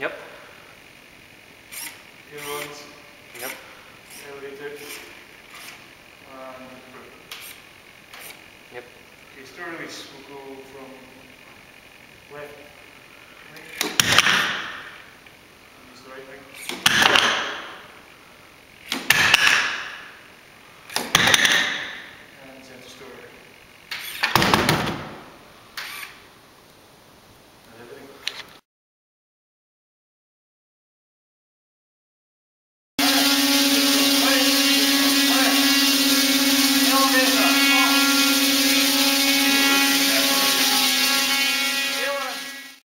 Yep. Inroads. Yep. Elevator. Um, yep. Okay, storages will go from